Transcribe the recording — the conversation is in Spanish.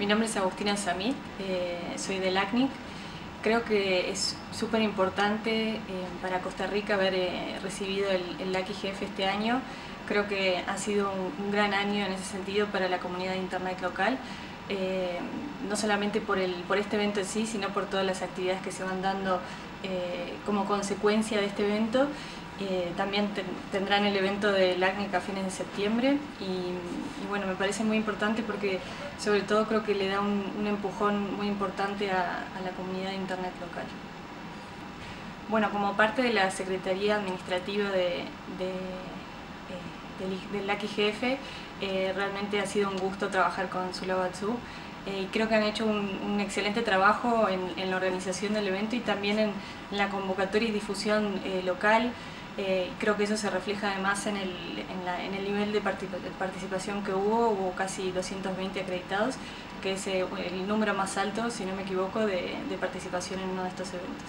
Mi nombre es Agustina Samit, eh, soy del ACNIC. Creo que es súper importante eh, para Costa Rica haber eh, recibido el, el LAC-IGF este año. Creo que ha sido un, gran año en ese sentido para la comunidad de Internet local. no solamente por, el, por este evento en sí, sino por todas las actividades que se van dando como consecuencia de este evento eh, también tendrán el evento del ACNIC a fines de septiembre y, bueno, me parece muy importante porque sobre todo creo que le da un, empujón muy importante a, la comunidad de Internet local. Bueno, como parte de la Secretaría Administrativa de, de, eh, del, ACIGF, eh, realmente ha sido un gusto trabajar con Sulabatsu y creo que han hecho un, excelente trabajo en, la organización del evento y también en, la convocatoria y difusión local. Eh, creo que eso se refleja además en el, en, el nivel de participación que hubo, hubo casi 220 acreditados, que es eh, el número más alto, si no me equivoco, de participación en uno de estos eventos.